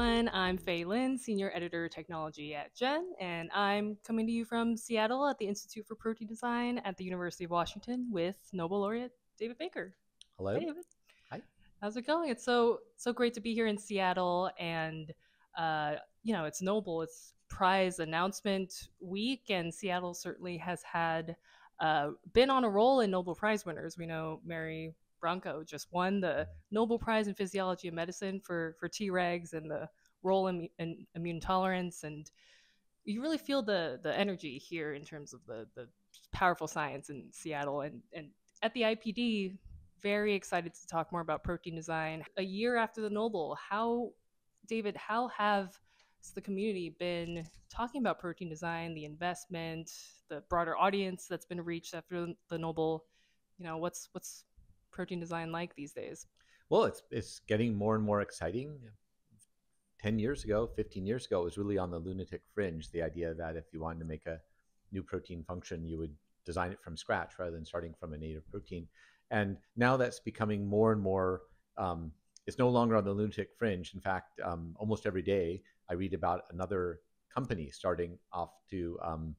everyone. I'm Fay Lin, Senior Editor Technology at GEN, and I'm coming to you from Seattle at the Institute for Protein Design at the University of Washington with Nobel laureate David Baker. Hello. Hey, David. Hi. How's it going? It's so so great to be here in Seattle, and uh, you know it's Nobel. It's prize announcement week, and Seattle certainly has had uh, been on a roll in Nobel Prize winners. We know Mary Brunkow just won the Nobel Prize in Physiology and Medicine for for Tregs and the role in, in immune tolerance, and you really feel the the energy here in terms of the the powerful science in Seattle and and at the IPD. Very excited to talk more about protein design. A year after the Nobel, how David, how have the community been talking about protein design, the investment, the broader audience that's been reached after the Nobel? You know, what's what's protein design like these days? Well, it's it's getting more and more exciting. 10 years ago, 15 years ago, it was really on the lunatic fringe. The idea that if you wanted to make a new protein function, you would design it from scratch rather than starting from a native protein. And now that's becoming more and more, um, it's no longer on the lunatic fringe. In fact, um, almost every day I read about another company starting off to um,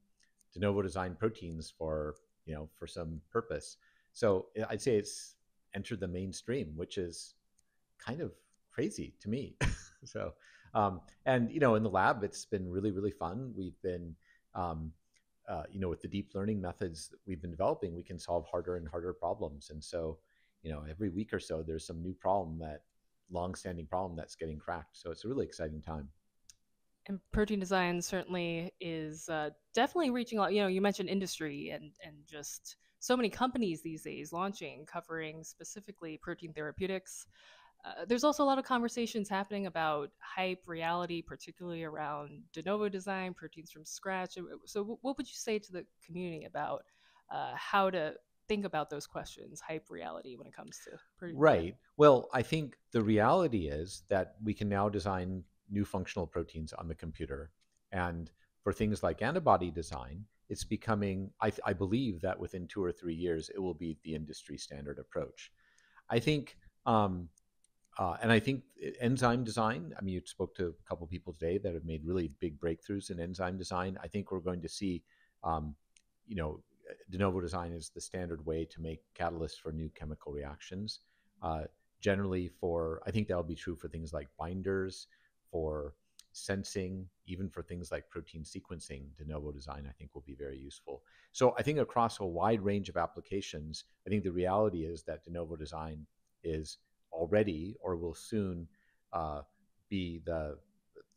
de novo design proteins for, you know, for some purpose. So I'd say it's entered the mainstream, which is kind of crazy to me. so, um, and you know, in the lab, it's been really, really fun. We've been, um, uh, you know, with the deep learning methods that we've been developing, we can solve harder and harder problems. And so, you know, every week or so, there's some new problem that long-standing problem that's getting cracked. So it's a really exciting time. And protein design certainly is uh, definitely reaching out. You know, you mentioned industry and and just so many companies these days launching covering specifically protein therapeutics. Uh, there's also a lot of conversations happening about hype reality, particularly around de novo design, proteins from scratch. So, what would you say to the community about uh, how to think about those questions, hype reality, when it comes to protein? Right. Well, I think the reality is that we can now design new functional proteins on the computer. And for things like antibody design, it's becoming, I, I, believe that within two or three years, it will be the industry standard approach. I think, um, uh, and I think enzyme design, I mean, you spoke to a couple people today that have made really big breakthroughs in enzyme design. I think we're going to see, um, you know, de novo design is the standard way to make catalysts for new chemical reactions. Uh, generally, for, I think that'll be true for things like binders, for sensing, even for things like protein sequencing, de novo design, I think will be very useful. So I think across a wide range of applications, I think the reality is that de novo design is already or will soon uh, be the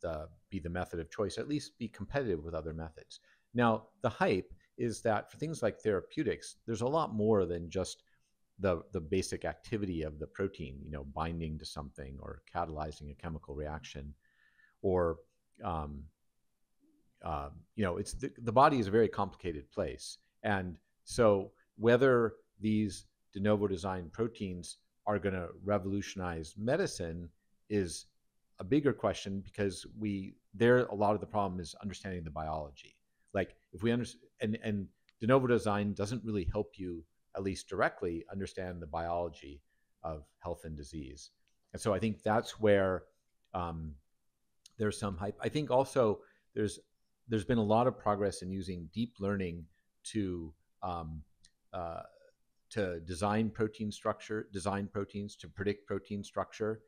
the be the method of choice, at least be competitive with other methods. Now, the hype is that for things like therapeutics, there's a lot more than just the the basic activity of the protein, you know, binding to something or catalyzing a chemical reaction or um, uh, you know, it's the, the body is a very complicated place, and so whether these de novo design proteins are going to revolutionize medicine is a bigger question because we there a lot of the problem is understanding the biology. Like if we understand and and de novo design doesn't really help you at least directly understand the biology of health and disease. And so I think that's where um, there's some hype. I think also there's there's been a lot of progress in using deep learning to um, uh, to design protein structure, design proteins to predict protein structure,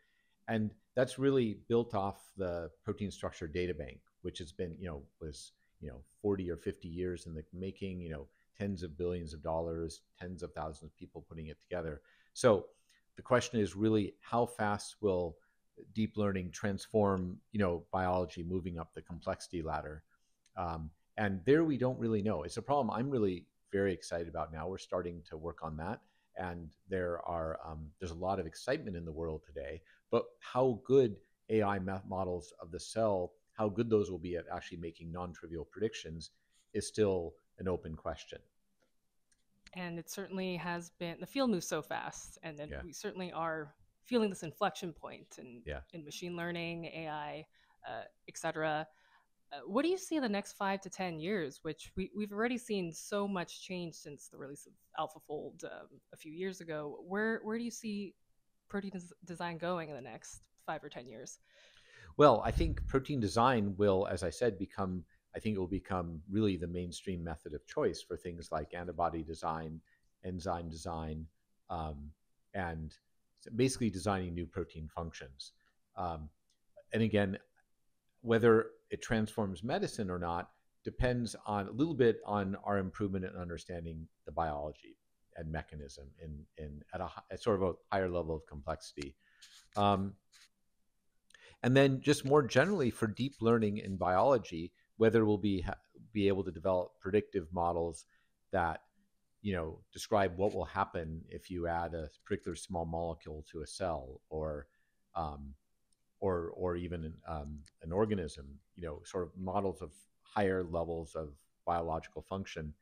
and that's really built off the protein structure data bank, which has been you know was you know 40 or 50 years in the making. You know tens of billions of dollars, tens of thousands of people putting it together. So the question is really how fast will deep learning transform you know biology moving up the complexity ladder. Um, and there we don't really know. It's a problem i'm really very excited about now. We're starting to work on that. And there are um, there's a lot of excitement in the world today. But how good ai models of the cell how good those will be at actually making non-trivial predictions is still an open question. And it certainly has been the field moves so fast and then yeah. we certainly are feeling this inflection point in yeah. in machine learning, AI, uh, etc. Uh, what do you see in the next five to ten years? Which we we've already seen so much change since the release of AlphaFold um, a few years ago. Where where do you see protein des- design going in the next five or ten years? Well, I think protein design will, as I said, become, I think it will become really the mainstream method of choice for things like antibody design, enzyme design, um, and basically designing new protein functions. Um, and again, whether it transforms medicine or not depends on a little bit on our improvement in understanding the biology and mechanism in, in at a at sort of a higher level of complexity. Um, and then just more generally for deep learning in biology, whether we'll be be able to develop predictive models that you know describe what will happen if you add a particular small molecule to a cell or um, or or even um, an organism you know sort of models of higher levels of biological function.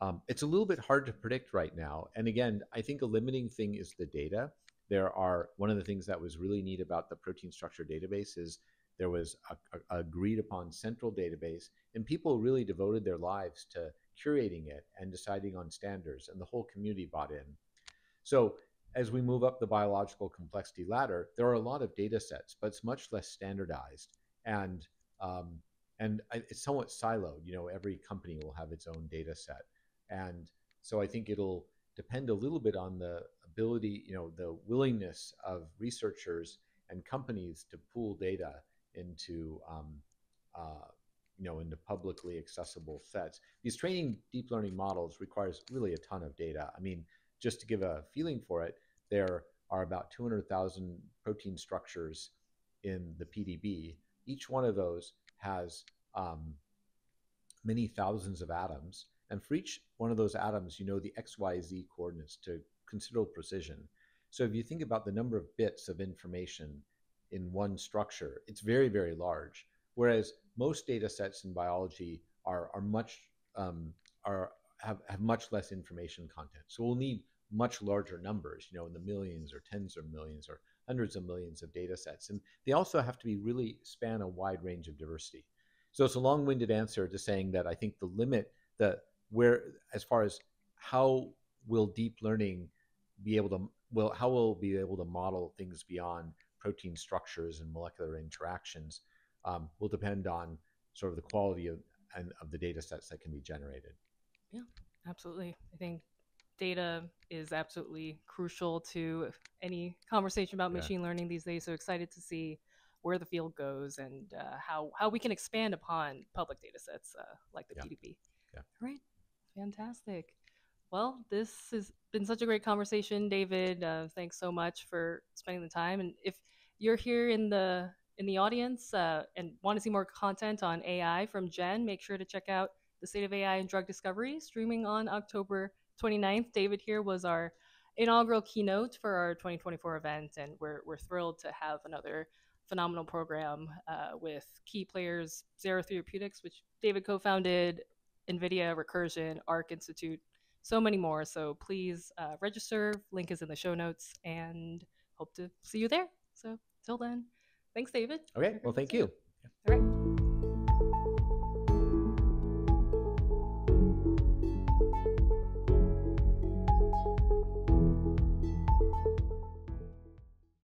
Um, it's a little bit hard to predict right now. And again i think a limiting thing is the data. There are one of the things that was really neat about the protein structure database is there was a, a agreed upon central database and people really devoted their lives to curating it and deciding on standards and the whole community bought in. So as we move up the biological complexity ladder there are a lot of data sets but it's much less standardized and um, and it's somewhat siloed you know every company will have its own data set. And so i think it'll depend a little bit on the ability, you know, the willingness of researchers and companies to pool data into, um, uh, you know, into publicly accessible sets. These training deep learning models requires really a ton of data. I mean, just to give a feeling for it, there are about 200,000 protein structures in the PDB. Each one of those has um, many thousands of atoms. And for each one of those atoms, you know the XYZ coordinates to considerable precision. So if you think about the number of bits of information in one structure, it's very, very large. Whereas most data sets in biology are, are much um, are have, have much less information content. So we'll need much larger numbers, you know, in the millions or tens of millions or hundreds of millions of data sets. And they also have to be really span a wide range of diversity. So it's a long-winded answer to saying that I think the limit, that where as far as how will deep learning be able to well how we'll be able to model things beyond protein structures and molecular interactions um, will depend on sort of the quality of and of the data sets that can be generated. Yeah, absolutely. I think data is absolutely crucial to any conversation about yeah. machine learning these days. So excited to see where the field goes and uh, how how we can expand upon public data sets uh, like the yeah. PDB. Yeah. All right. Fantastic. Well, this has been such a great conversation, David. Uh, thanks so much for spending the time. And if you're here in the in the audience uh, and want to see more content on AI from GEN, make sure to check out the State of AI and Drug Discovery streaming on October 29th. David here was our inaugural keynote for our 2024 event, and we're, we're thrilled to have another phenomenal program uh, with key players, Xaira Therapeutics, which David co founded, NVIDIA, Recursion, ARC Institute, so many more. So please uh, register. Link is in the show notes and hope to see you there. So till then, thanks, David. Okay. Well, thank you. All right.